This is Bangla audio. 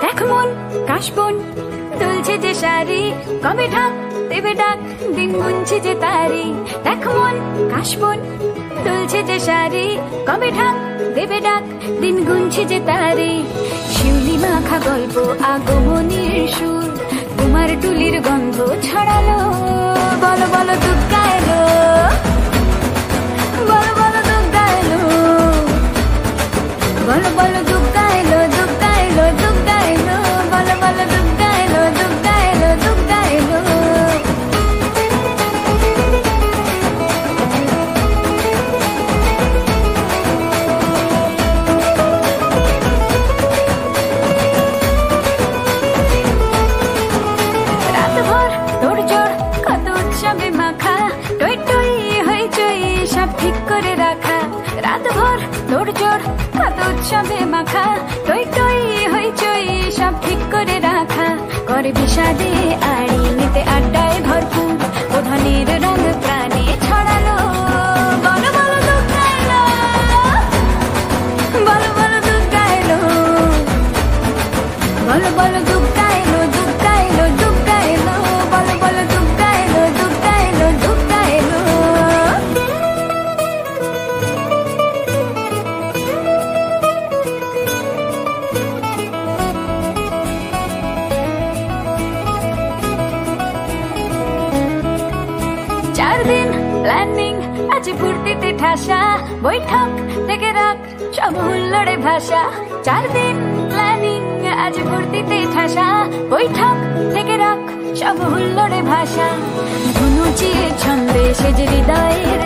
দেখ মন কাশবন দুলছে যে শাড়ি, কবে ঢাক দেবে ডাক, দিন গুনছে যে তারি। দেখো মন কাশবন দুলছে যে শাড়ি, কবে ঢাক দেবে ডাক, দিন গুনছে যে তারি। শিউলি মাখা গল্প, আগমনের সুর তোমার টুলির গন্ধ ছড়ালো তোর জোর কত উৎসবে মাখা, টই টই হই চই, সব ঠিক করে রাখা। করে বিষাদে আড়ি নিতে আড্ডায় চার দিন প্ল্যানিং আজ ফুর্তিতে ঠাসা, বৈঠক থেকে রাখ সব হুল্লোড়ে ভাষা চার দিন প্ল্যানিং আজ ফুর্তিতে ঠাসা, বৈঠক থেকে রাখ সব হুল্লোড়ে ভাষা ধুনুচিয়ে ছন্দে সেজ হৃদয়ের